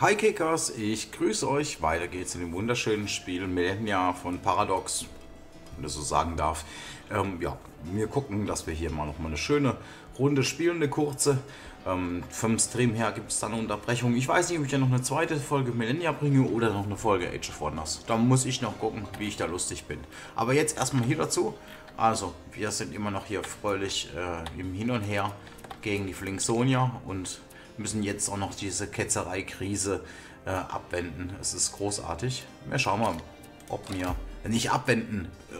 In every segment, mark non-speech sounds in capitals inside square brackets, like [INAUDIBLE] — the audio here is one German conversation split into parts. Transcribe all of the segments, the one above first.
Hi Kickers, ich grüße euch. Weiter geht's in dem wunderschönen Spiel Millennia von Paradox, wenn ich so sagen darf. Ähm, ja, wir gucken, dass wir hier mal noch mal eine schöne Runde spielen, eine kurze. Ähm, vom Stream her gibt es dann eine Unterbrechung. Ich weiß nicht, ob ich ja noch eine zweite Folge Millennia bringe oder noch eine Folge Age of Wonders. Da muss ich noch gucken, wie ich da lustig bin. Aber jetzt erstmal hier dazu. Also, wir sind immer noch hier fröhlich äh, im Hin und Her gegen die Flinksonia und müssen jetzt auch noch diese Ketzerei-Krise äh, abwenden. Es ist großartig. Wir schauen mal, ob wir nicht abwenden, äh,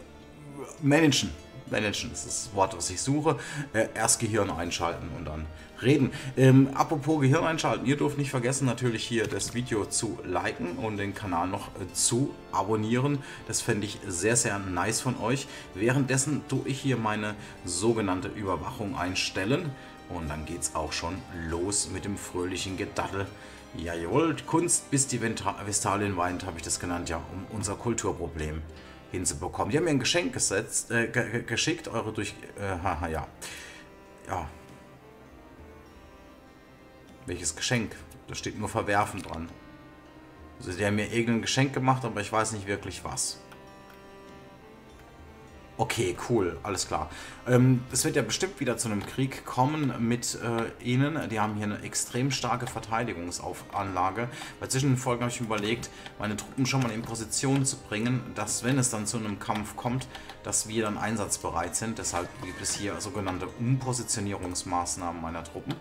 managen. Managen ist das Wort, was ich suche. Äh, erst Gehirn einschalten und dann reden. Ähm, apropos Gehirn einschalten, ihr dürft nicht vergessen, natürlich hier das Video zu liken und den Kanal noch äh, zu abonnieren. Das fände ich sehr, sehr nice von euch. Währenddessen tue ich hier meine sogenannte Überwachung einstellen. Und dann geht es auch schon los mit dem fröhlichen Gedattel. Ja, jawohl, Kunst bis die Vestalin weint, habe ich das genannt, ja, um unser Kulturproblem hinzubekommen. Die haben mir ein Geschenk gesetzt, äh, geschickt, eure durch... Äh, haha, ja. Ja. Welches Geschenk? Da steht nur Verwerfen dran. Also die haben mir irgendein Geschenk gemacht, aber ich weiß nicht wirklich was. Okay, cool, alles klar. Ähm, es wird ja bestimmt wieder zu einem Krieg kommen mit äh, ihnen. Die haben hier eine extrem starke Verteidigungsanlage. Bei Zwischenfolgen habe ich mir überlegt, meine Truppen schon mal in Position zu bringen, dass wenn es dann zu einem Kampf kommt, dass wir dann einsatzbereit sind. Deshalb gibt es hier sogenannte Umpositionierungsmaßnahmen meiner Truppen.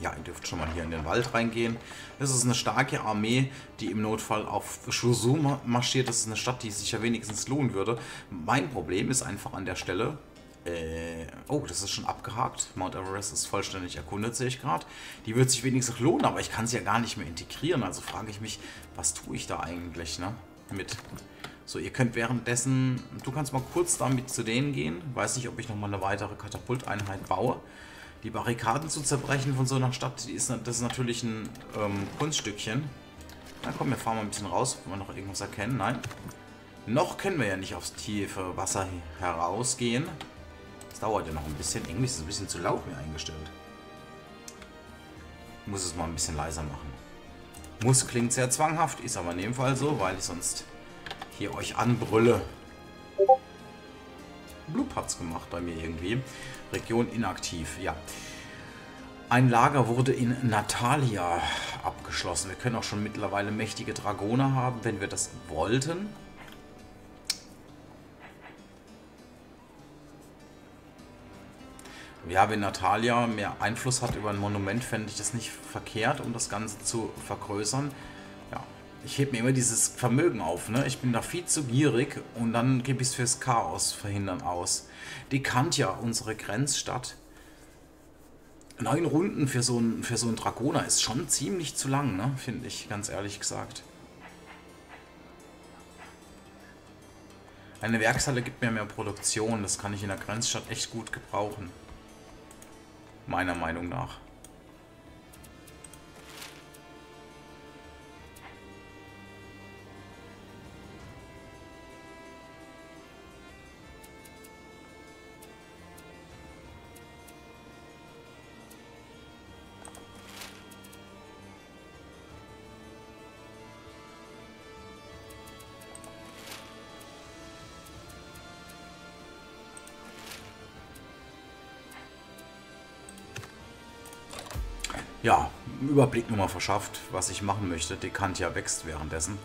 Ja, ihr dürft schon mal hier in den Wald reingehen. Das ist eine starke Armee, die im Notfall auf Shuzhou marschiert. Das ist eine Stadt, die sich ja wenigstens lohnen würde. Mein Problem ist einfach an der Stelle... Äh, oh, das ist schon abgehakt. Mount Everest ist vollständig erkundet, sehe ich gerade. Die wird sich wenigstens lohnen, aber ich kann sie ja gar nicht mehr integrieren. Also frage ich mich, was tue ich da eigentlich ne? mit... So, ihr könnt währenddessen... Du kannst mal kurz damit zu denen gehen. Weiß nicht, ob ich nochmal eine weitere Katapulteinheit baue die Barrikaden zu zerbrechen von so einer Stadt, die ist, das ist natürlich ein ähm, Kunststückchen. Na komm, wir fahren mal ein bisschen raus, wenn wir noch irgendwas erkennen. Nein. Noch können wir ja nicht aufs tiefe Wasser herausgehen. Das dauert ja noch ein bisschen. Irgendwie ist es ein bisschen zu laut mir eingestellt. Muss es mal ein bisschen leiser machen. Muss klingt sehr zwanghaft, ist aber in dem Fall so, weil ich sonst hier euch anbrülle. Blue hat's gemacht bei mir irgendwie. Region inaktiv, ja. Ein Lager wurde in Natalia abgeschlossen. Wir können auch schon mittlerweile mächtige Dragoner haben, wenn wir das wollten. Ja, wenn Natalia mehr Einfluss hat über ein Monument, fände ich das nicht verkehrt, um das Ganze zu vergrößern. Ich hebe mir immer dieses Vermögen auf. Ne? Ich bin da viel zu gierig und dann gebe ich es fürs Chaos verhindern aus. Die kannte ja unsere Grenzstadt. Neun Runden für so einen für so einen Dragoner ist schon ziemlich zu lang, ne? finde ich, ganz ehrlich gesagt. Eine Werkshalle gibt mir mehr Produktion, das kann ich in der Grenzstadt echt gut gebrauchen. Meiner Meinung nach. Ja, Überblick nochmal verschafft, was ich machen möchte. Dekantia wächst währenddessen.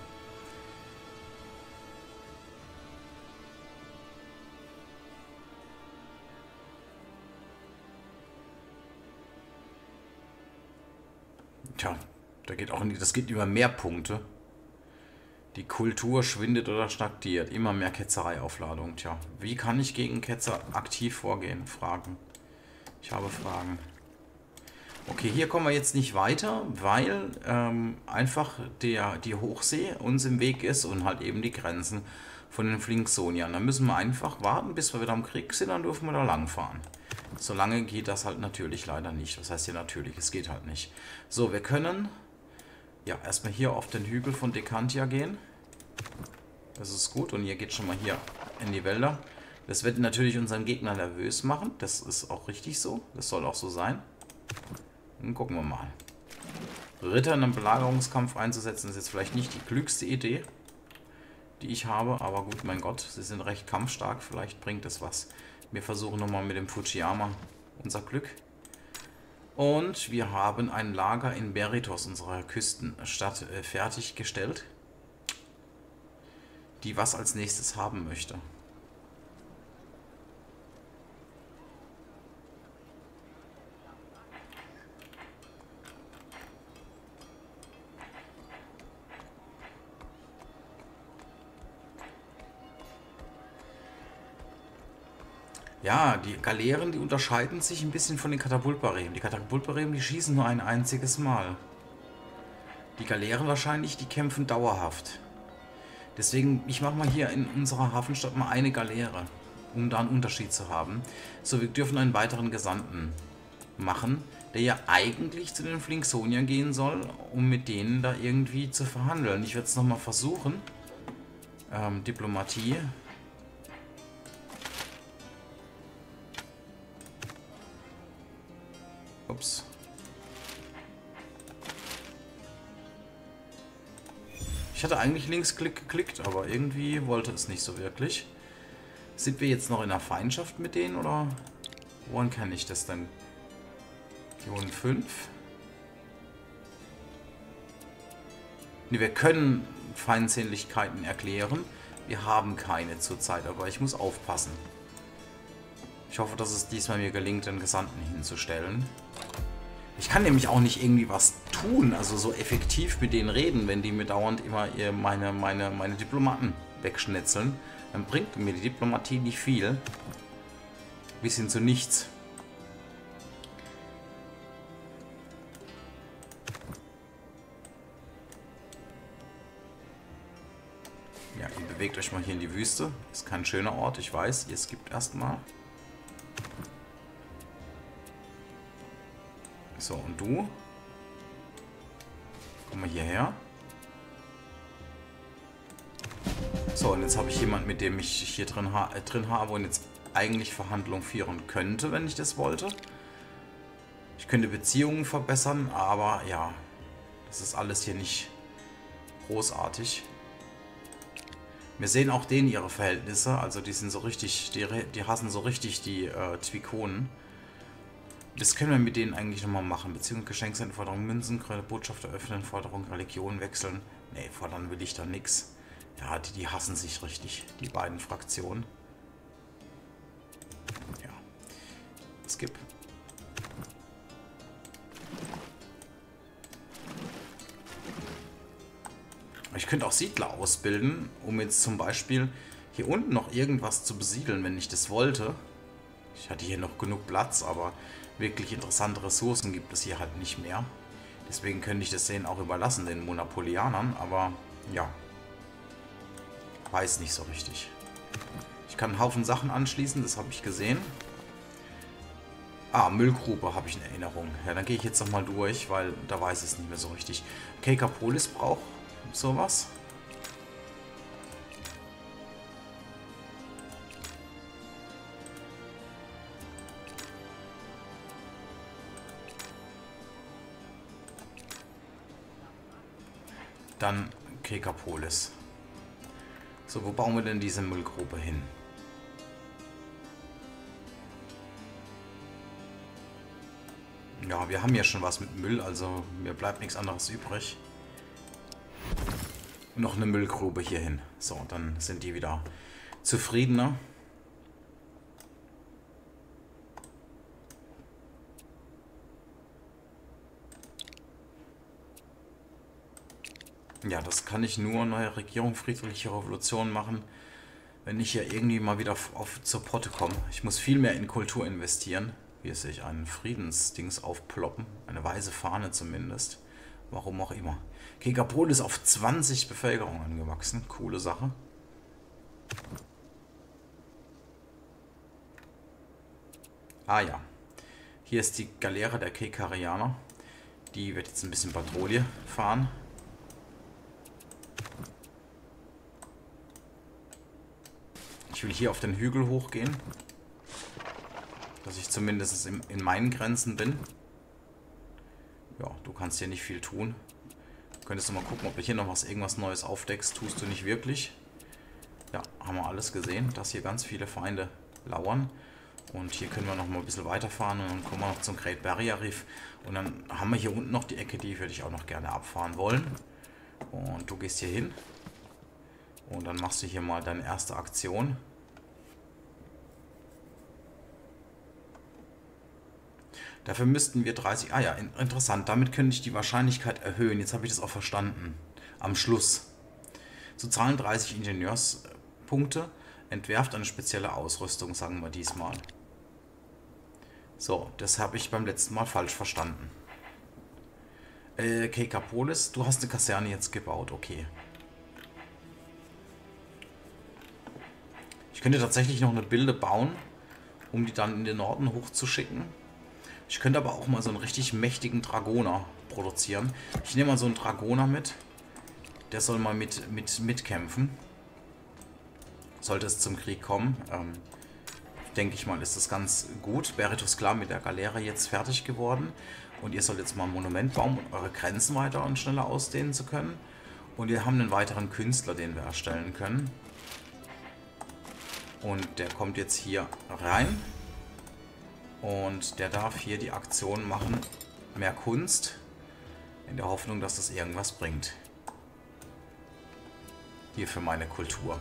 Tja, da geht auch nicht, das geht über mehr Punkte. Die Kultur schwindet oder stagniert. Immer mehr Ketzereiaufladung. Tja, wie kann ich gegen Ketzer aktiv vorgehen? Fragen. Ich habe Fragen. Okay, hier kommen wir jetzt nicht weiter, weil ähm, einfach der, die Hochsee uns im Weg ist und halt eben die Grenzen von den Flinksoniern. Da müssen wir einfach warten, bis wir wieder am Krieg sind, dann dürfen wir da lang fahren. Solange geht das halt natürlich leider nicht. Was heißt hier natürlich? Es geht halt nicht. So, wir können ja erstmal hier auf den Hügel von Decantia gehen. Das ist gut. Und ihr geht schon mal hier in die Wälder. Das wird natürlich unseren Gegner nervös machen. Das ist auch richtig so. Das soll auch so sein. Dann gucken wir mal. Ritter in einem Belagerungskampf einzusetzen, ist jetzt vielleicht nicht die klügste Idee, die ich habe. Aber gut, mein Gott, sie sind recht kampfstark. Vielleicht bringt es was. Wir versuchen nochmal mit dem Fujiyama unser Glück. Und wir haben ein Lager in Beritos, unserer Küstenstadt, äh, fertiggestellt, die was als nächstes haben möchte. Ja, die Galeeren, die unterscheiden sich ein bisschen von den Katapultbaremen. Die Katapultbaremen, die schießen nur ein einziges Mal. Die Galeeren wahrscheinlich, die kämpfen dauerhaft. Deswegen, ich mache mal hier in unserer Hafenstadt mal eine Galeere, um da einen Unterschied zu haben. So, wir dürfen einen weiteren Gesandten machen, der ja eigentlich zu den Flinksoniern gehen soll, um mit denen da irgendwie zu verhandeln. Ich werde es nochmal versuchen. Ähm, Diplomatie. Ups. Ich hatte eigentlich Linksklick geklickt, aber irgendwie wollte es nicht so wirklich. Sind wir jetzt noch in der Feindschaft mit denen oder woran kann ich das denn? Region 5. Ne, wir können Feindseligkeiten erklären. Wir haben keine zurzeit, aber ich muss aufpassen. Ich hoffe, dass es diesmal mir gelingt, den Gesandten hinzustellen. Ich kann nämlich auch nicht irgendwie was tun, also so effektiv mit denen reden, wenn die mir dauernd immer meine, meine, meine Diplomaten wegschnetzeln. Dann bringt mir die Diplomatie nicht viel. Bis hin zu nichts. Ja, ihr bewegt euch mal hier in die Wüste. Ist kein schöner Ort, ich weiß. Ihr skippt erstmal. So, und du? Komm mal hierher. So, und jetzt habe ich jemanden, mit dem ich hier drin, ha äh, drin habe und jetzt eigentlich Verhandlungen führen könnte, wenn ich das wollte. Ich könnte Beziehungen verbessern, aber ja, das ist alles hier nicht großartig. Wir sehen auch denen ihre Verhältnisse, also die sind so richtig, die, die hassen so richtig die äh, Twikonen. Das können wir mit denen eigentlich nochmal machen. Beziehung, Geschenkseinforderung, Münzen, Botschaft eröffnen, Forderung, Religion wechseln. Ne, fordern will ich da nichts. Ja, die, die hassen sich richtig, die beiden Fraktionen. Ja. Skip. Ich könnte auch Siedler ausbilden, um jetzt zum Beispiel hier unten noch irgendwas zu besiedeln, wenn ich das wollte. Ich hatte hier noch genug Platz, aber wirklich interessante Ressourcen gibt es hier halt nicht mehr. Deswegen könnte ich das denen auch überlassen, den Monopolianern, aber ja, weiß nicht so richtig. Ich kann einen Haufen Sachen anschließen, das habe ich gesehen. Ah, Müllgrube habe ich in Erinnerung. Ja, dann gehe ich jetzt nochmal durch, weil da weiß ich es nicht mehr so richtig. Okay, braucht sowas. Dann Kekapolis. So, wo bauen wir denn diese Müllgrube hin? Ja, wir haben ja schon was mit Müll, also mir bleibt nichts anderes übrig. Noch eine Müllgrube hier hin. So, dann sind die wieder zufriedener. Ja, das kann ich nur neue Regierung, friedliche Revolution machen, wenn ich hier irgendwie mal wieder auf, zur Potte komme. Ich muss viel mehr in Kultur investieren. Hier sehe ich einen Friedensdings aufploppen. Eine weiße Fahne zumindest. Warum auch immer. Kegapol ist auf 20 Bevölkerung angewachsen. Coole Sache. Ah ja. Hier ist die Galeere der Kekarianer. Die wird jetzt ein bisschen Patrouille fahren. Will hier auf den Hügel hochgehen. Dass ich zumindest in, in meinen Grenzen bin. Ja, du kannst hier nicht viel tun. Könntest du mal gucken, ob du hier noch was irgendwas Neues aufdeckst. Tust du nicht wirklich. Ja, haben wir alles gesehen, dass hier ganz viele Feinde lauern. Und hier können wir noch mal ein bisschen weiterfahren und dann kommen wir noch zum Great Barrier Reef. Und dann haben wir hier unten noch die Ecke, die würde ich auch noch gerne abfahren wollen. Und du gehst hier hin. Und dann machst du hier mal deine erste Aktion. Dafür müssten wir 30... Ah ja, interessant. Damit könnte ich die Wahrscheinlichkeit erhöhen. Jetzt habe ich das auch verstanden. Am Schluss. Zu zahlen 30 Ingenieurspunkte. Entwerft eine spezielle Ausrüstung, sagen wir diesmal. So, das habe ich beim letzten Mal falsch verstanden. Äh, Kekapolis, du hast eine Kaserne jetzt gebaut, okay. Ich könnte tatsächlich noch eine Bilde bauen, um die dann in den Norden hochzuschicken. Ich könnte aber auch mal so einen richtig mächtigen Dragoner produzieren. Ich nehme mal so einen Dragoner mit. Der soll mal mit, mit, mitkämpfen. Sollte es zum Krieg kommen. Ähm, denke ich mal, ist das ganz gut. Beritus klar mit der Galeere jetzt fertig geworden. Und ihr sollt jetzt mal ein Monument bauen, um eure Grenzen weiter und schneller ausdehnen zu können. Und wir haben einen weiteren Künstler, den wir erstellen können. Und der kommt jetzt hier rein. Und der darf hier die Aktion machen, mehr Kunst, in der Hoffnung, dass das irgendwas bringt. Hier für meine Kultur.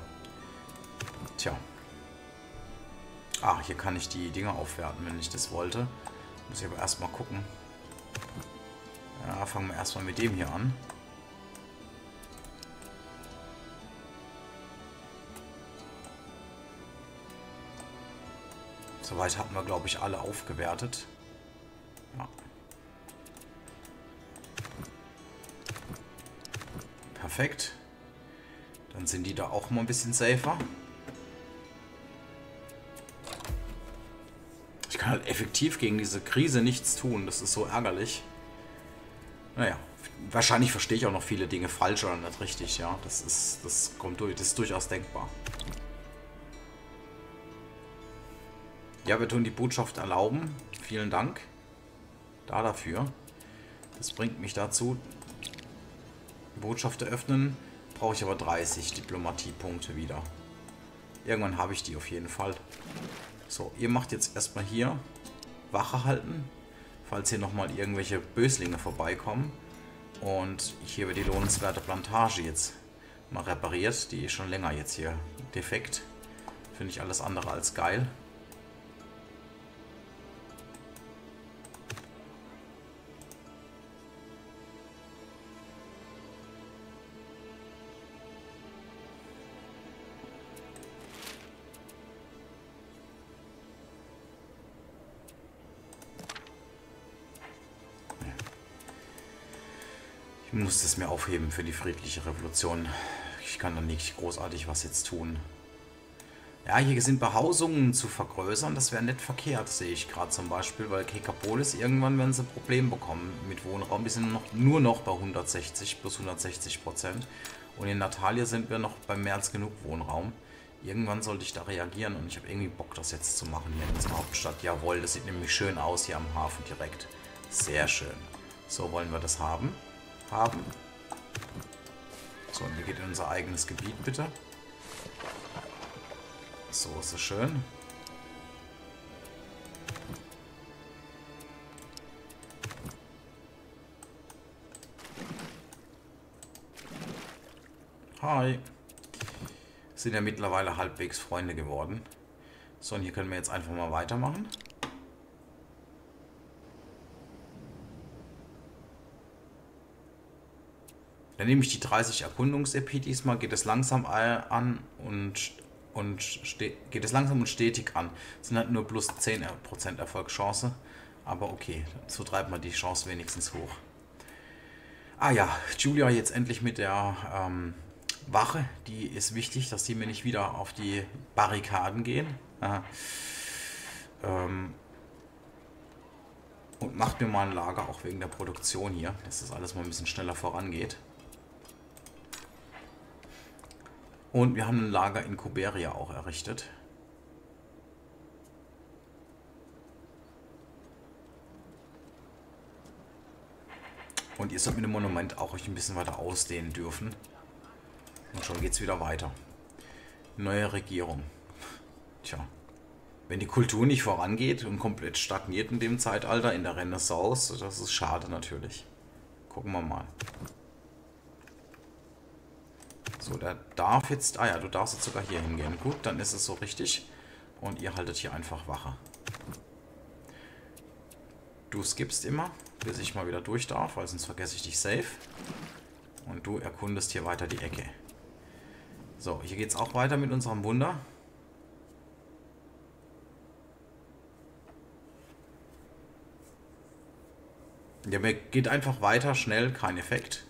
Tja. Ah, hier kann ich die Dinger aufwerten, wenn ich das wollte. Muss ich aber erstmal gucken. Ja, fangen wir erstmal mit dem hier an. Soweit hatten wir, glaube ich, alle aufgewertet. Ja. Perfekt. Dann sind die da auch mal ein bisschen safer. Ich kann halt effektiv gegen diese Krise nichts tun. Das ist so ärgerlich. Naja, wahrscheinlich verstehe ich auch noch viele Dinge falsch oder nicht richtig, ja. Das ist, das kommt durch, das ist durchaus denkbar. Ja, wir tun die Botschaft erlauben. Vielen Dank. Da dafür. Das bringt mich dazu. Botschaft eröffnen. Brauche ich aber 30 Diplomatiepunkte wieder. Irgendwann habe ich die auf jeden Fall. So, ihr macht jetzt erstmal hier Wache halten. Falls hier nochmal irgendwelche Böslinge vorbeikommen. Und hier wird die lohnenswerte Plantage jetzt mal repariert. Die ist schon länger jetzt hier defekt. Finde ich alles andere als geil. Muss es mir aufheben für die friedliche Revolution. Ich kann da nicht großartig was jetzt tun. Ja, hier sind Behausungen zu vergrößern. Das wäre nicht verkehrt, sehe ich gerade zum Beispiel, weil Kekapolis irgendwann werden sie ein Problem bekommen mit Wohnraum. Wir sind noch, nur noch bei 160 plus 160 Prozent. Und in Natalia sind wir noch bei mehr als genug Wohnraum. Irgendwann sollte ich da reagieren und ich habe irgendwie Bock, das jetzt zu machen hier in unserer Hauptstadt. Jawohl, das sieht nämlich schön aus hier am Hafen direkt. Sehr schön. So wollen wir das haben haben. So, und wir gehen in unser eigenes Gebiet, bitte. So ist es schön. Hi. Sind ja mittlerweile halbwegs Freunde geworden. So, und hier können wir jetzt einfach mal weitermachen. Dann nehme ich die 30 Erkundungs-EP diesmal, geht es langsam an und, und geht es langsam und stetig an. Das sind halt nur plus 10% Erfolgschance. Aber okay, so treibt man die Chance wenigstens hoch. Ah ja, Julia jetzt endlich mit der ähm, Wache. Die ist wichtig, dass die mir nicht wieder auf die Barrikaden gehen. Ähm, und macht mir mal ein Lager, auch wegen der Produktion hier, dass das alles mal ein bisschen schneller vorangeht. Und wir haben ein Lager in Kuberia auch errichtet. Und ihr sollt mit dem Monument auch euch ein bisschen weiter ausdehnen dürfen. Und schon geht's wieder weiter. Neue Regierung. Tja. Wenn die Kultur nicht vorangeht und komplett stagniert in dem Zeitalter, in der Renaissance, das ist schade natürlich. Gucken wir mal. So, der darf jetzt... Ah ja, du darfst jetzt sogar hier hingehen. Gut, dann ist es so richtig. Und ihr haltet hier einfach Wache. Du skippst immer, bis ich mal wieder durch darf, weil sonst vergesse ich dich safe. Und du erkundest hier weiter die Ecke. So, hier geht es auch weiter mit unserem Wunder. Ja, mir geht einfach weiter, schnell, kein Effekt.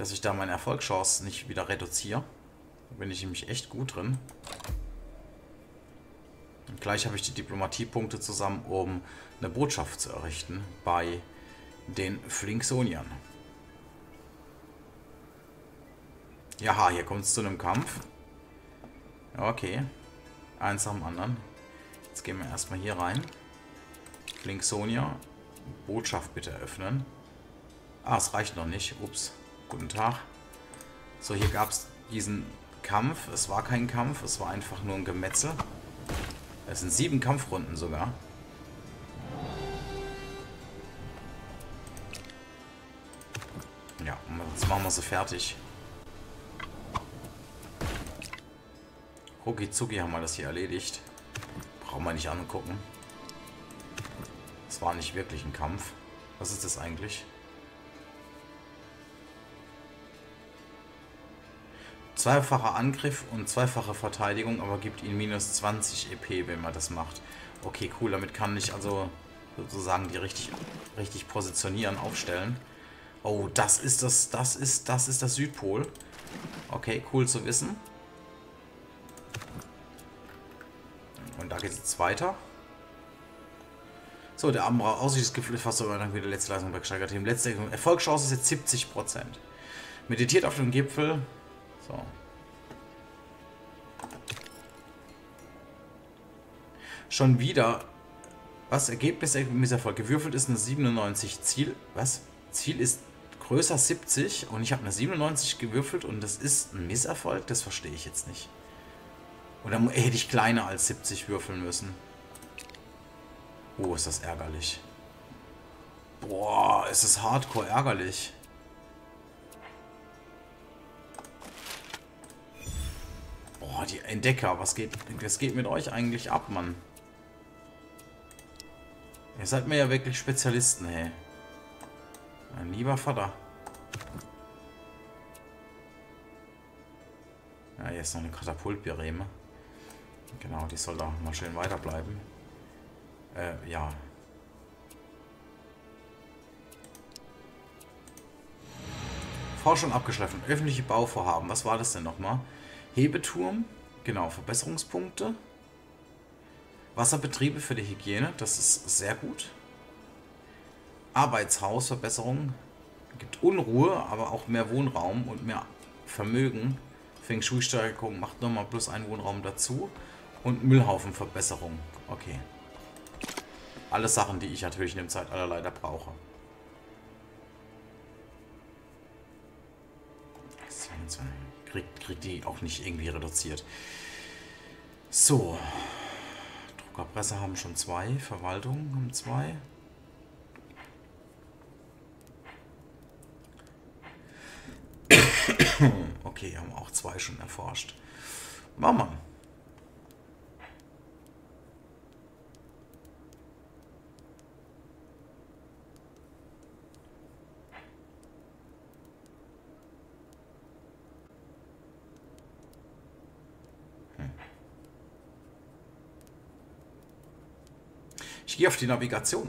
Dass ich da meine Erfolgschance nicht wieder reduziere. Da bin ich nämlich echt gut drin. Und gleich habe ich die Diplomatiepunkte zusammen, um eine Botschaft zu errichten bei den Flinksoniern. Jaha, hier kommt es zu einem Kampf. Okay. Eins am anderen. Jetzt gehen wir erstmal hier rein. Flinksonia. Botschaft bitte öffnen. Ah, es reicht noch nicht. Ups. Guten Tag. So, hier gab es diesen Kampf. Es war kein Kampf, es war einfach nur ein Gemetzel. Es sind sieben Kampfrunden sogar. Ja, jetzt machen wir sie fertig. Rucki Zucki haben wir das hier erledigt. Brauchen wir nicht angucken. Es war nicht wirklich ein Kampf. Was ist das eigentlich? Zweifacher Angriff und zweifache Verteidigung, aber gibt ihnen minus 20 EP, wenn man das macht. Okay, cool. Damit kann ich also sozusagen die richtig, richtig positionieren, aufstellen. Oh, das ist das, das ist, das ist das Südpol. Okay, cool zu wissen. Und da geht es jetzt weiter. So, der Ambra Aussichtsgipfel ist fast so lang wie die letzte Leistung bei gesteigert. Letzte Erfolgschance ist jetzt 70%. Meditiert auf dem Gipfel. So. Schon wieder. Was? Ergebnis Misserfolg. Gewürfelt ist eine 97. Ziel. Was? Ziel ist größer 70 und ich habe eine 97 gewürfelt und das ist ein Misserfolg? Das verstehe ich jetzt nicht. Oder hätte ich kleiner als 70 würfeln müssen? Oh, ist das ärgerlich. Boah, ist es hardcore ärgerlich. Boah, die Entdecker, was geht, was geht mit euch eigentlich ab, Mann? Ihr seid mir ja wirklich Spezialisten, hey. Mein lieber Vater. Ja, hier ist noch eine Katapultbireme. Genau, die soll da mal schön weiterbleiben. Äh, ja. Forschung abgeschliffen. Öffentliche Bauvorhaben. Was war das denn nochmal? Hebeturm. Genau, Verbesserungspunkte. Wasserbetriebe für die Hygiene. Das ist sehr gut. Arbeitshausverbesserung. Gibt Unruhe, aber auch mehr Wohnraum und mehr Vermögen. Feng Shui-Steigerung macht nochmal plus einen Wohnraum dazu. Und Müllhaufenverbesserung. Okay. Alles Sachen, die ich natürlich in dem Zeitalter leider brauche. Kriegt, kriegt die auch nicht irgendwie reduziert. So. Druckerpresse haben schon zwei. Verwaltung haben zwei. [COUGHS] Okay, haben auch zwei schon erforscht. Machen wir. Gehe auf die Navigation.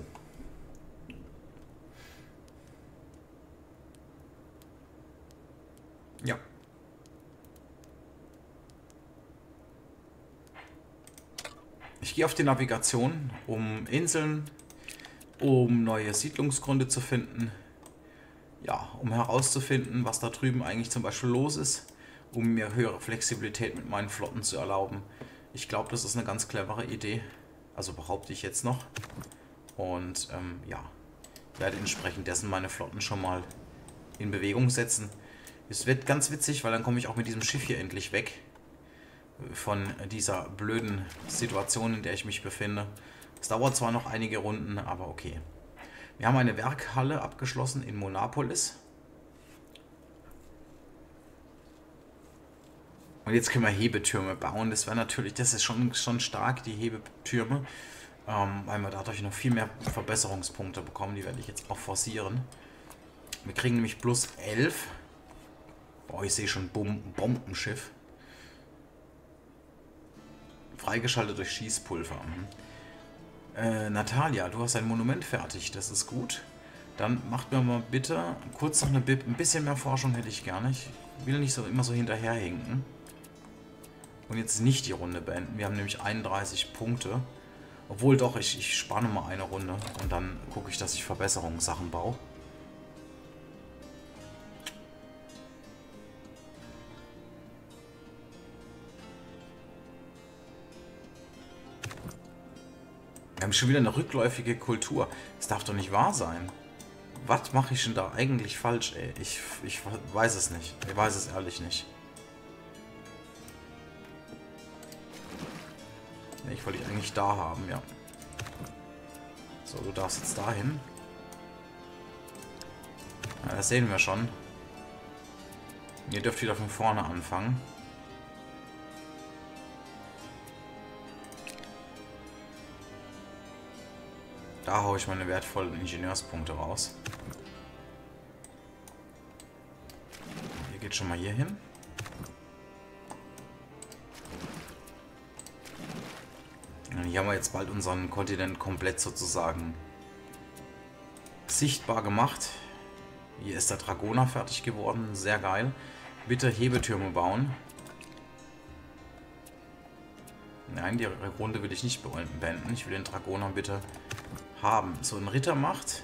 Ja. Ich gehe auf die Navigation, um Inseln, um neue Siedlungsgründe zu finden. Ja, um herauszufinden, was da drüben eigentlich zum Beispiel los ist, um mir höhere Flexibilität mit meinen Flotten zu erlauben. Ich glaube, das ist eine ganz clevere Idee. Also behaupte ich jetzt noch. Und ähm, ja, Werde entsprechend dessen meine Flotten schon mal in Bewegung setzen. Es wird ganz witzig, weil dann komme ich auch mit diesem Schiff hier endlich weg. Von dieser blöden Situation, in der ich mich befinde. Es dauert zwar noch einige Runden, aber okay. Wir haben eine Werkhalle abgeschlossen in Monapolis. Und jetzt können wir Hebetürme bauen. Das wäre natürlich, das ist schon, schon stark, die Hebetürme. Ähm, weil wir dadurch noch viel mehr Verbesserungspunkte bekommen. Die werde ich jetzt auch forcieren. Wir kriegen nämlich plus 11. Boah, ich sehe schon Bom Bombenschiff. Freigeschaltet durch Schießpulver. Mhm. Äh, Natalia, du hast ein Monument fertig. Das ist gut. Dann macht mir mal bitte kurz noch eine Bib. Ein bisschen mehr Forschung hätte ich gerne. Ich will nicht so immer so hinterherhinken. Und jetzt nicht die Runde beenden. Wir haben nämlich 31 Punkte. Obwohl doch, ich, ich spanne mal eine Runde. Und dann gucke ich, dass ich Verbesserungssachen baue. Wir haben schon wieder eine rückläufige Kultur. Das darf doch nicht wahr sein. Was mache ich denn da eigentlich falsch, ey? Ich, ich weiß es nicht. Ich weiß es ehrlich nicht. Ich wollte dich eigentlich da haben, ja. So, du darfst jetzt dahin. Ja, das sehen wir schon. Ihr dürft wieder von vorne anfangen. Da haue ich meine wertvollen Ingenieurspunkte raus. Ihr geht schon mal hier hin. Hier haben wir jetzt bald unseren Kontinent komplett sozusagen sichtbar gemacht. Hier ist der Dragoner fertig geworden. Sehr geil. Bitte Hebetürme bauen. Nein, die Runde will ich nicht beenden. Ich will den Dragoner bitte haben. So, ein Ritter macht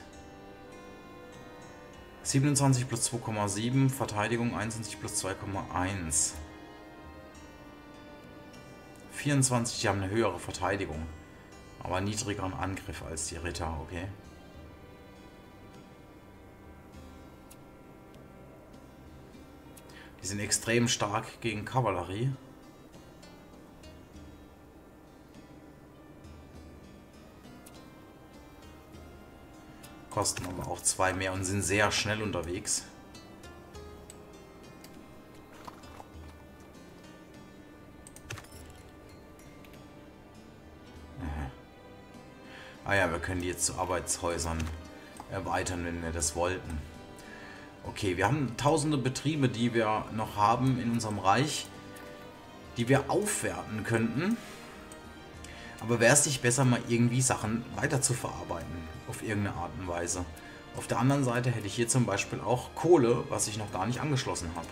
27 plus 2,7, Verteidigung 21 plus 2,1. 24, die haben eine höhere Verteidigung. Aber niedrigeren Angriff als die Ritter, okay. Die sind extrem stark gegen Kavallerie. kosten aber auch zwei mehr und sind sehr schnell unterwegs. Ah ja, wir können die jetzt zu Arbeitshäusern erweitern, wenn wir das wollten. Okay, wir haben tausende Betriebe, die wir noch haben in unserem Reich, die wir aufwerten könnten. Aber wäre es nicht besser, mal irgendwie Sachen weiter zu verarbeiten? Auf irgendeine Art und Weise. Auf der anderen Seite hätte ich hier zum Beispiel auch Kohle, was ich noch gar nicht angeschlossen habe.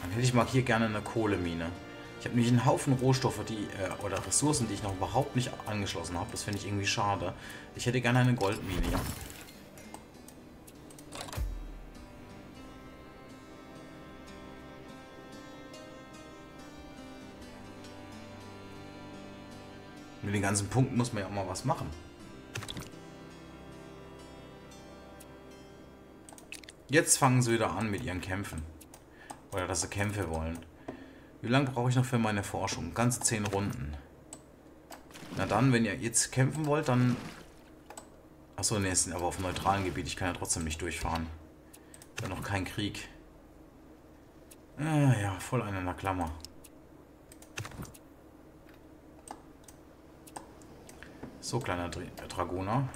Dann hätte ich mal hier gerne eine Kohlemine. Ich habe nämlich einen Haufen Rohstoffe die, äh, oder Ressourcen, die ich noch überhaupt nicht angeschlossen habe. Das finde ich irgendwie schade. Ich hätte gerne eine Goldmine, ja. Mit den ganzen Punkten muss man ja auch mal was machen. Jetzt fangen sie wieder an mit ihren Kämpfen. Oder dass sie Kämpfe wollen. Wie lange brauche ich noch für meine Forschung? Ganze 10 Runden. Na dann, wenn ihr jetzt kämpfen wollt, dann... Achso, ne, es sind aber auf neutralen Gebiet. Ich kann ja trotzdem nicht durchfahren. Ist ja noch kein Krieg. Ah, ja, voll einer in der Klammer. So, kleiner Dr Dragoner.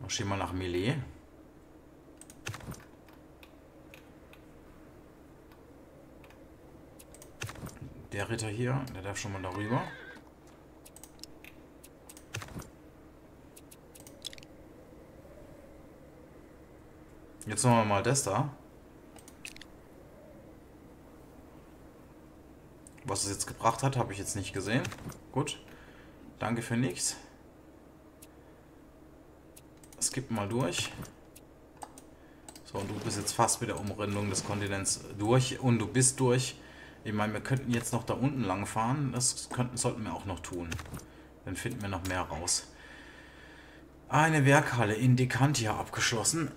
Marschieren wir nach Melee. Der Ritter hier, der darf schon mal darüber. Jetzt machen wir mal das da. Was es jetzt gebracht hat, habe ich jetzt nicht gesehen. Gut. Danke für nichts. Skippen mal durch. So, und du bist jetzt fast mit der Umrundung des Kontinents durch. Und du bist durch. Ich meine, wir könnten jetzt noch da unten lang fahren. Das könnten, sollten wir auch noch tun. Dann finden wir noch mehr raus. Eine Werkhalle in Decantia abgeschlossen.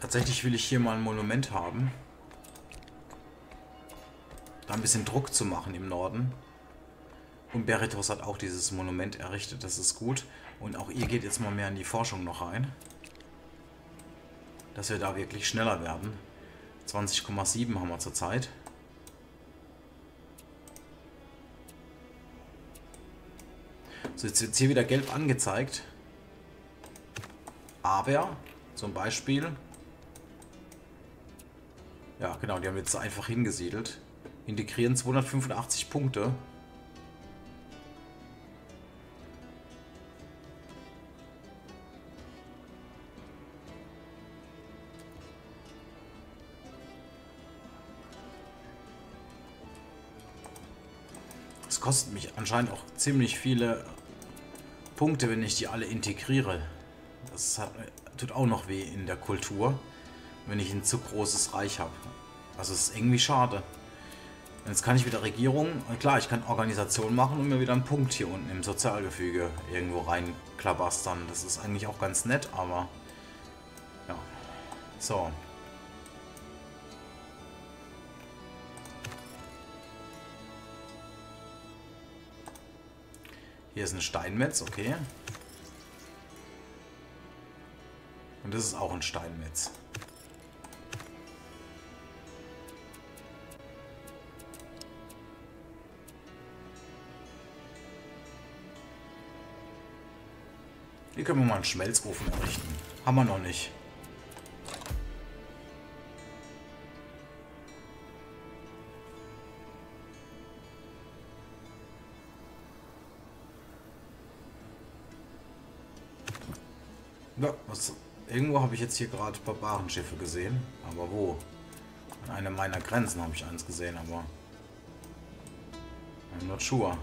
Tatsächlich will ich hier mal ein Monument haben. Da ein bisschen Druck zu machen im Norden. Und Beritos hat auch dieses Monument errichtet, das ist gut. Und auch ihr geht jetzt mal mehr in die Forschung noch rein. Dass wir da wirklich schneller werden. 20,7 haben wir zurzeit. So, jetzt wird hier wieder gelb angezeigt. Aber, zum Beispiel... Ja, genau, die haben jetzt einfach hingesiedelt. Integrieren 285 Punkte. Kostet mich anscheinend auch ziemlich viele Punkte, wenn ich die alle integriere. Das hat, tut auch noch weh in der Kultur, wenn ich ein zu großes Reich habe. Also es ist irgendwie schade. Jetzt kann ich wieder Regierung, klar, ich kann Organisation machen und mir wieder einen Punkt hier unten im Sozialgefüge irgendwo reinklabastern. Das ist eigentlich auch ganz nett, aber ja. So, Hier ist ein Steinmetz, okay. Und das ist auch ein Steinmetz. Hier können wir mal einen Schmelzofen errichten. Haben wir noch nicht. Ja, was, irgendwo habe ich jetzt hier gerade Barbarenschiffe gesehen. Aber wo? An einer meiner Grenzen habe ich eins gesehen, aber... I'm not sure.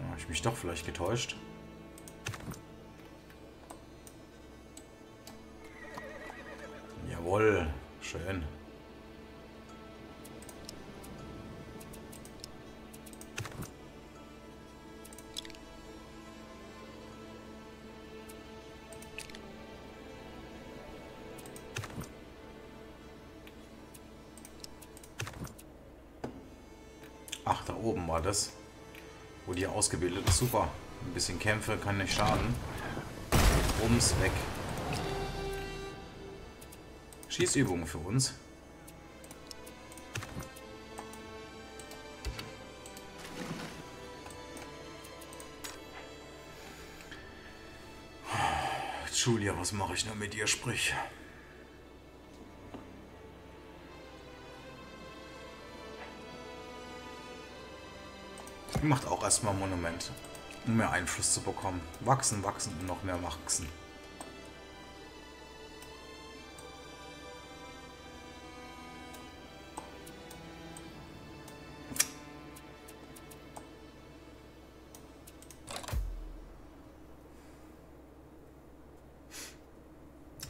Ja, habe ich mich doch vielleicht getäuscht. Jawohl, schön. War das. Wurde hier ausgebildet. Ist super. Ein bisschen Kämpfe kann nicht schaden. Rums weg. Schießübungen für uns. Julia, was mache ich nur mit dir? Sprich. Macht auch erstmal ein Monument, um mehr Einfluss zu bekommen. Wachsen, wachsen und noch mehr wachsen.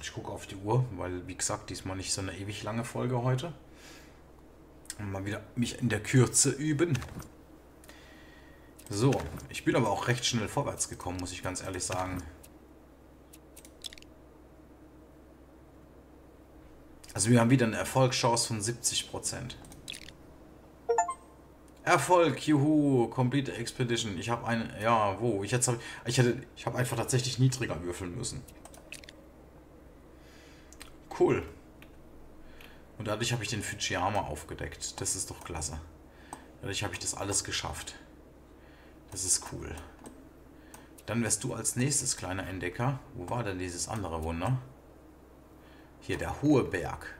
Ich gucke auf die Uhr, weil, wie gesagt, diesmal nicht so eine ewig lange Folge heute. Und mal wieder mich in der Kürze üben. So, ich bin aber auch recht schnell vorwärts gekommen, muss ich ganz ehrlich sagen. Also wir haben wieder eine Erfolgschance von 70%. Erfolg, juhu, Complete Expedition. Ich habe eine, ja, wo? Ich jetzt habe ich hatte, ich habe einfach tatsächlich niedriger würfeln müssen. Cool. Und dadurch habe ich den Fujiyama aufgedeckt. Das ist doch klasse. Dadurch habe ich das alles geschafft. Das ist cool. Dann wärst du als nächstes kleiner Entdecker. Wo war denn dieses andere Wunder? Hier, der hohe Berg.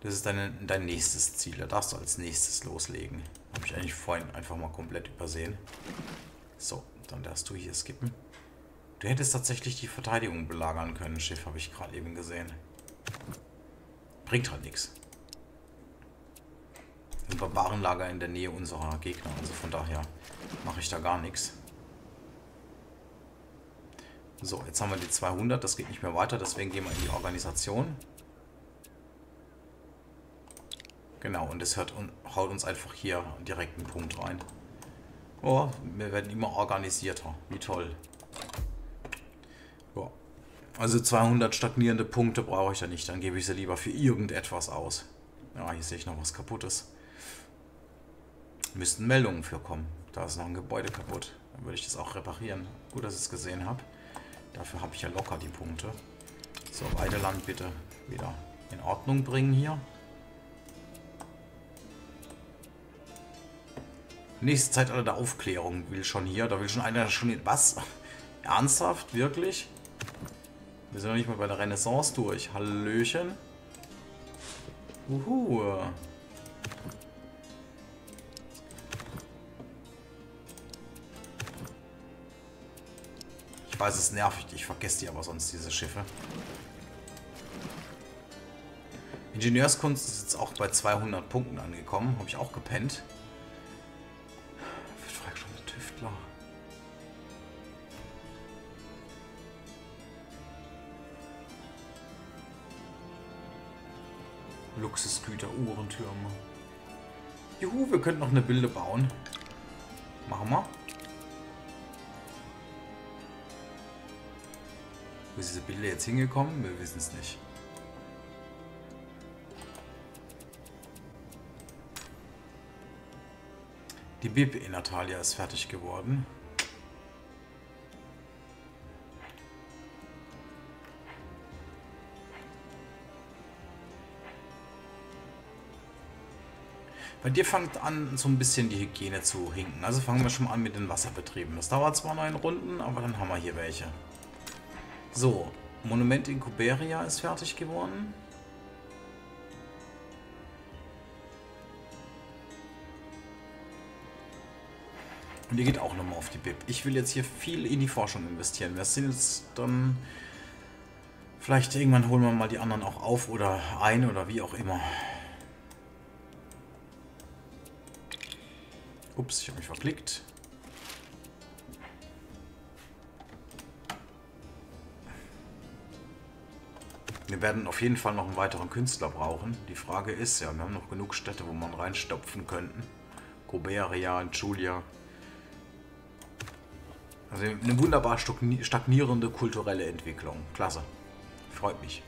Das ist deine, dein nächstes Ziel. Da darfst du als nächstes loslegen. Habe ich eigentlich vorhin einfach mal komplett übersehen. So, dann darfst du hier skippen. Du hättest tatsächlich die Verteidigung belagern können, Schiff, habe ich gerade eben gesehen. Bringt halt nichts ein Barbarenlager in der Nähe unserer Gegner. Also von daher mache ich da gar nichts. So, jetzt haben wir die 200. Das geht nicht mehr weiter. Deswegen gehen wir in die Organisation. Genau, und es hört, haut uns einfach hier direkt einen Punkt rein. Oh, wir werden immer organisierter. Wie toll. Ja. Also 200 stagnierende Punkte brauche ich da nicht. Dann gebe ich sie lieber für irgendetwas aus. Ja, hier sehe ich noch was kaputtes. Müssten Meldungen für kommen. Da ist noch ein Gebäude kaputt. Dann würde ich das auch reparieren. Gut, dass ich es gesehen habe. Dafür habe ich ja locker die Punkte. So, Weideland bitte wieder in Ordnung bringen hier. Nächste Zeitalter der Aufklärung will schon hier. Da will schon einer schon... Was? Ernsthaft? Wirklich? Wir sind noch nicht mal bei der Renaissance durch. Hallöchen. Uhu. Weiß, es nervig. Ich vergesse die aber sonst, diese Schiffe. Ingenieurskunst ist jetzt auch bei 200 Punkten angekommen. Habe ich auch gepennt. Klar. Luxusgüter, Uhrentürme. Juhu, wir könnten noch eine Bilde bauen. Machen wir. Wo ist diese Bilde jetzt hingekommen? Wir wissen es nicht. Die Bib in Natalia ist fertig geworden. Bei dir fängt an, so ein bisschen die Hygiene zu hinken. Also fangen wir schon mal an mit den Wasserbetrieben. Das dauert zwar neun Runden, aber dann haben wir hier welche. So, Monument in Kuberia ist fertig geworden. Und ihr geht auch nochmal auf die BIP. Ich will jetzt hier viel in die Forschung investieren. Wir sind jetzt dann... Vielleicht irgendwann holen wir mal die anderen auch auf oder ein oder wie auch immer. Ups, ich habe mich verklickt. Wir werden auf jeden Fall noch einen weiteren Künstler brauchen. Die Frage ist ja, wir haben noch genug Städte, wo man reinstopfen könnten. Goberia und Julia. Also eine wunderbar stagnierende kulturelle Entwicklung. Klasse. Freut mich.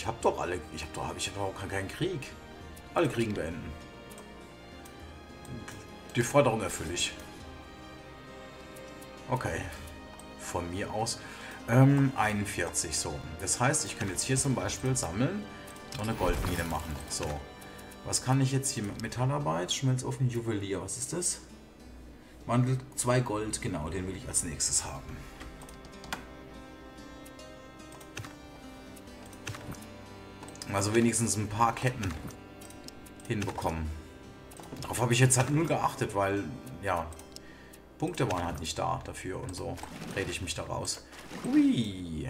Ich hab doch alle. Ich hab doch, ich hab doch keinen Krieg. Alle Kriegen beenden. Die Forderung erfülle ich. Okay. Von mir aus. Ähm, 41, so. Das heißt, ich kann jetzt hier zum Beispiel sammeln und eine Goldmine machen. So. Was kann ich jetzt hier mit Metallarbeit? Schmelzofen, Juwelier. Was ist das? Wandel 2 Gold, genau, den will ich als nächstes haben. Also wenigstens ein paar Ketten hinbekommen. Darauf habe ich jetzt halt null geachtet, weil, ja, Punkte waren halt nicht da dafür und so rede ich mich da raus. Ui.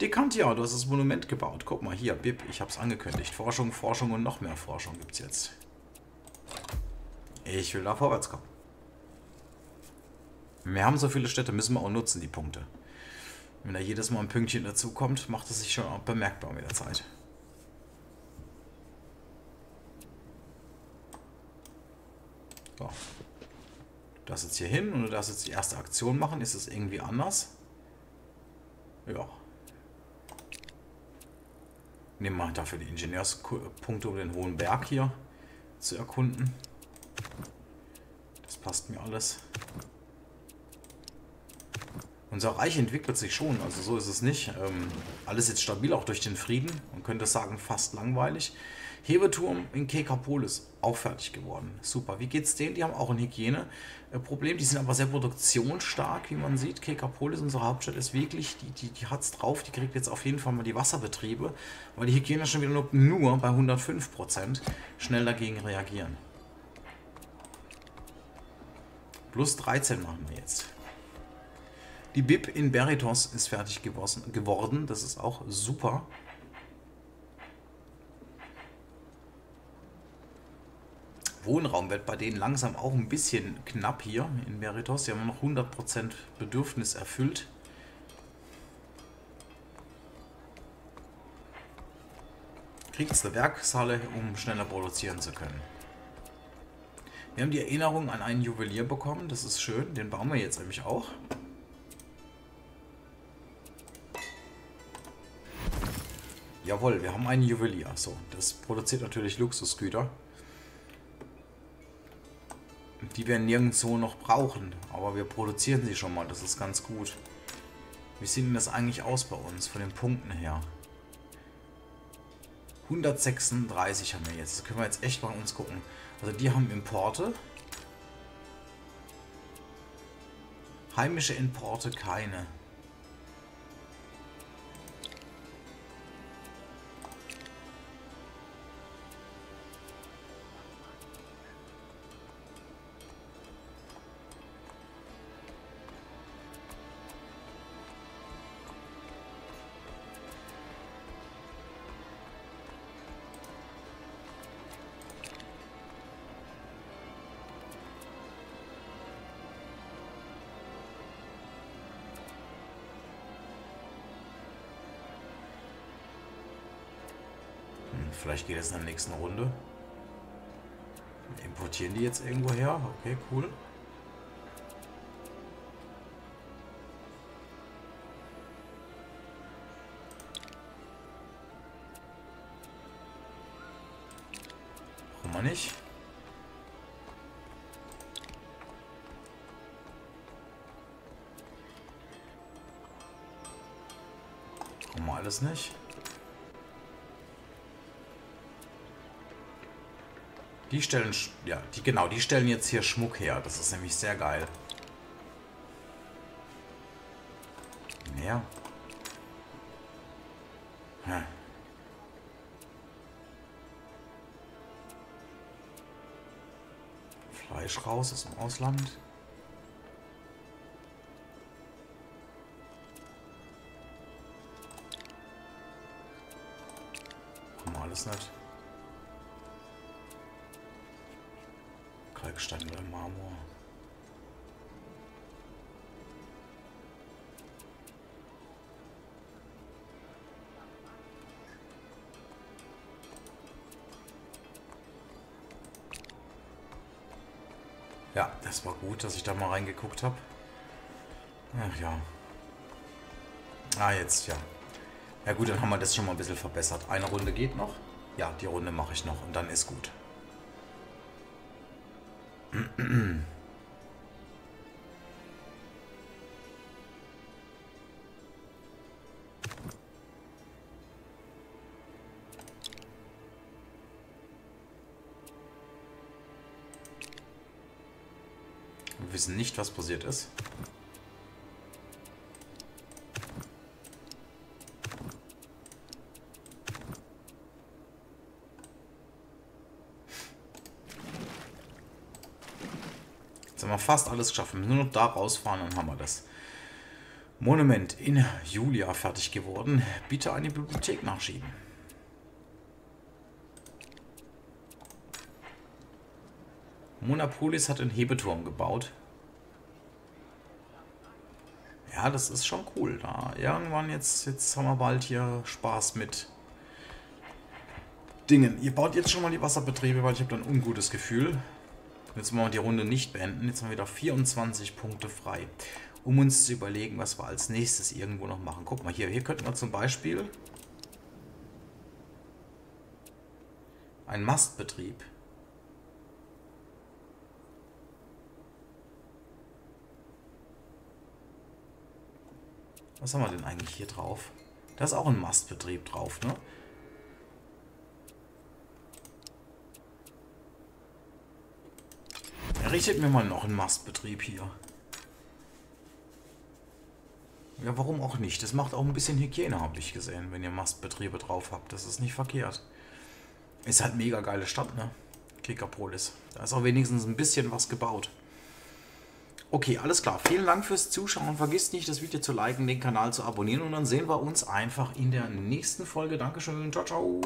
Dekantia, du hast das Monument gebaut. Guck mal hier, Bib, ich habe es angekündigt. Forschung, Forschung und noch mehr Forschung gibt es jetzt. Ich will da vorwärts kommen. Wir haben so viele Städte, müssen wir auch nutzen, die Punkte. Wenn da jedes Mal ein Pünktchen dazu kommt, macht es sich schon auch bemerkbar mit der Zeit. So. Du darfst jetzt hier hin und du darfst jetzt die erste Aktion machen. Ist es irgendwie anders? Ja. Nehmen wir dafür die Ingenieurspunkte, um den hohen Berg hier zu erkunden. Das passt mir alles. Unser Reich entwickelt sich schon, also so ist es nicht. Ähm, alles jetzt stabil, auch durch den Frieden. Man könnte sagen, fast langweilig. Hebeturm in Kekapolis, auch fertig geworden. Super. Wie geht's denen? Die haben auch ein Hygieneproblem. Die sind aber sehr produktionsstark, wie man sieht. Kekapolis, unsere Hauptstadt, ist wirklich, die, die, die hat's drauf. Die kriegt jetzt auf jeden Fall mal die Wasserbetriebe, weil die Hygiene schon wieder nur, nur bei 105% schnell dagegen reagieren. Plus 13 machen wir jetzt. Die BIP in Beritos ist fertig geworden. Das ist auch super. Wohnraum wird bei denen langsam auch ein bisschen knapp hier in Veritas. Die haben noch 100% Bedürfnis erfüllt. Kriegt es eine Werkshalle, um schneller produzieren zu können. Wir haben die Erinnerung an einen Juwelier bekommen. Das ist schön. Den bauen wir jetzt nämlich auch. Jawohl, wir haben einen Juwelier. So, das produziert natürlich Luxusgüter die wir nirgendwo noch brauchen. Aber wir produzieren sie schon mal, das ist ganz gut. Wie sieht denn das eigentlich aus bei uns, von den Punkten her? 136 haben wir jetzt. Das können wir jetzt echt bei uns gucken. Also die haben Importe. Heimische Importe keine. Vielleicht geht es in der nächsten Runde. Importieren die jetzt irgendwo her? Okay, cool. Warum man nicht? Warum alles nicht? Die stellen, ja, die, genau, die stellen jetzt hier Schmuck her. Das ist nämlich sehr geil. Mehr. Hm. Fleisch raus aus dem Ausland. Haben wir alles nicht. Kalkstein oder Marmor. Ja, das war gut, dass ich da mal reingeguckt habe. Ach ja. Ah, jetzt, ja. Ja gut, dann haben wir das schon mal ein bisschen verbessert. Eine Runde geht noch. Ja, die Runde mache ich noch und dann ist gut. Wir wissen nicht, was passiert ist. Fast alles müssen nur noch da rausfahren, dann haben wir das. Monument in Julia fertig geworden. Bitte eine Bibliothek nachschieben. Monopolis hat einen Hebeturm gebaut. Ja, das ist schon cool. Da irgendwann jetzt, jetzt haben wir bald hier Spaß mit Dingen. Ihr baut jetzt schon mal die Wasserbetriebe, weil ich habe dann ein ungutes Gefühl. Jetzt wollen wir die Runde nicht beenden. Jetzt haben wir wieder 24 Punkte frei, um uns zu überlegen, was wir als nächstes irgendwo noch machen. Guck mal hier, hier könnten wir zum Beispiel einen Mastbetrieb. Was haben wir denn eigentlich hier drauf? Da ist auch ein Mastbetrieb drauf, ne? Errichtet mir mal noch einen Mastbetrieb hier. Ja, warum auch nicht? Das macht auch ein bisschen Hygiene, habe ich gesehen, wenn ihr Mastbetriebe drauf habt. Das ist nicht verkehrt. Ist halt mega geile Stadt, ne? Kikapolis. Da ist auch wenigstens ein bisschen was gebaut. Okay, alles klar. Vielen Dank fürs Zuschauen. Vergisst nicht, das Video zu liken, den Kanal zu abonnieren und dann sehen wir uns einfach in der nächsten Folge. Dankeschön. Ciao, ciao.